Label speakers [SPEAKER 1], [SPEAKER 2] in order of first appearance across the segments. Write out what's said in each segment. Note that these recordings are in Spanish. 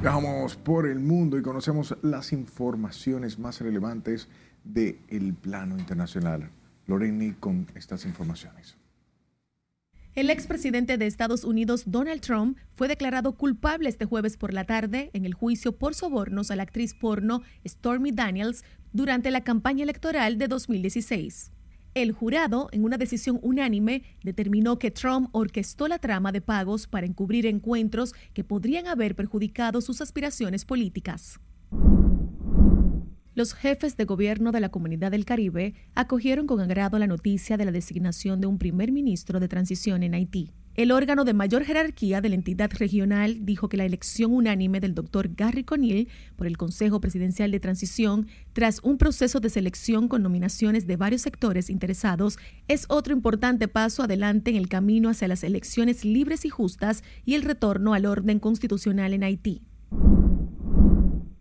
[SPEAKER 1] Viajamos por el mundo y conocemos las informaciones más relevantes del plano internacional. Loreni con estas informaciones.
[SPEAKER 2] El expresidente de Estados Unidos, Donald Trump, fue declarado culpable este jueves por la tarde en el juicio por sobornos a la actriz porno Stormy Daniels durante la campaña electoral de 2016. El jurado, en una decisión unánime, determinó que Trump orquestó la trama de pagos para encubrir encuentros que podrían haber perjudicado sus aspiraciones políticas. Los jefes de gobierno de la Comunidad del Caribe acogieron con agrado la noticia de la designación de un primer ministro de transición en Haití. El órgano de mayor jerarquía de la entidad regional dijo que la elección unánime del doctor Gary Conil por el Consejo Presidencial de Transición, tras un proceso de selección con nominaciones de varios sectores interesados, es otro importante paso adelante en el camino hacia las elecciones libres y justas y el retorno al orden constitucional en Haití.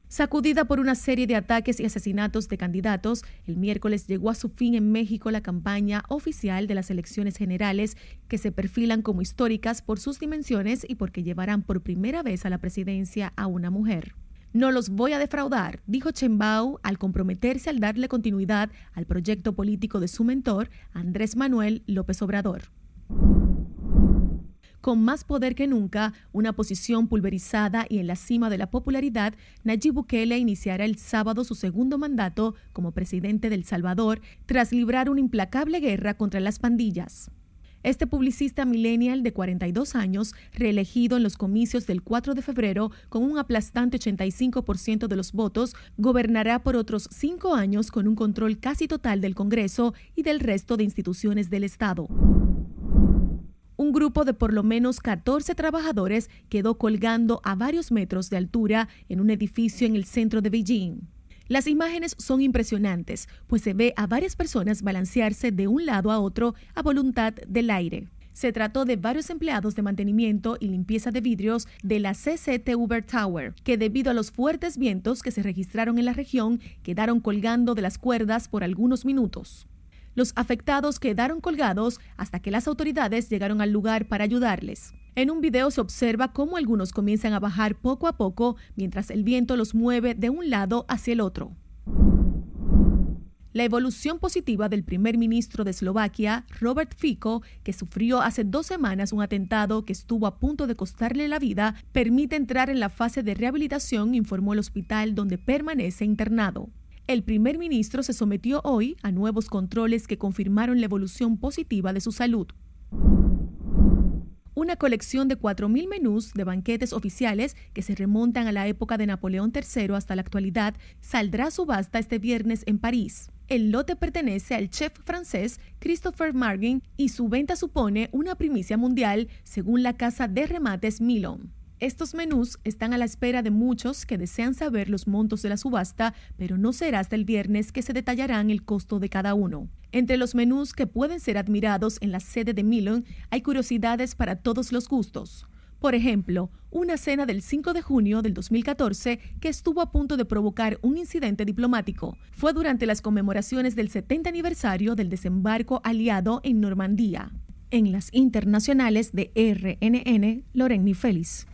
[SPEAKER 2] Sacudida por una serie de ataques y asesinatos de candidatos, el miércoles llegó a su fin en México la campaña oficial de las elecciones generales que se perfilan como históricas por sus dimensiones y porque llevarán por primera vez a la presidencia a una mujer. No los voy a defraudar, dijo Chembao al comprometerse al darle continuidad al proyecto político de su mentor, Andrés Manuel López Obrador con más poder que nunca, una posición pulverizada y en la cima de la popularidad, Nayib Bukele iniciará el sábado su segundo mandato como presidente del Salvador tras librar una implacable guerra contra las pandillas. Este publicista millennial de 42 años, reelegido en los comicios del 4 de febrero con un aplastante 85% de los votos, gobernará por otros cinco años con un control casi total del Congreso y del resto de instituciones del Estado un grupo de por lo menos 14 trabajadores quedó colgando a varios metros de altura en un edificio en el centro de Beijing. Las imágenes son impresionantes, pues se ve a varias personas balancearse de un lado a otro a voluntad del aire. Se trató de varios empleados de mantenimiento y limpieza de vidrios de la CCT Uber Tower, que debido a los fuertes vientos que se registraron en la región, quedaron colgando de las cuerdas por algunos minutos. Los afectados quedaron colgados hasta que las autoridades llegaron al lugar para ayudarles. En un video se observa cómo algunos comienzan a bajar poco a poco mientras el viento los mueve de un lado hacia el otro. La evolución positiva del primer ministro de Eslovaquia, Robert Fico, que sufrió hace dos semanas un atentado que estuvo a punto de costarle la vida, permite entrar en la fase de rehabilitación, informó el hospital donde permanece internado. El primer ministro se sometió hoy a nuevos controles que confirmaron la evolución positiva de su salud. Una colección de 4.000 menús de banquetes oficiales que se remontan a la época de Napoleón III hasta la actualidad saldrá a subasta este viernes en París. El lote pertenece al chef francés Christopher Margin y su venta supone una primicia mundial según la casa de remates Milon. Estos menús están a la espera de muchos que desean saber los montos de la subasta, pero no será hasta el viernes que se detallarán el costo de cada uno. Entre los menús que pueden ser admirados en la sede de Milon hay curiosidades para todos los gustos. Por ejemplo, una cena del 5 de junio del 2014 que estuvo a punto de provocar un incidente diplomático. Fue durante las conmemoraciones del 70 aniversario del desembarco aliado en Normandía. En las internacionales de RNN, Lorenny Félix.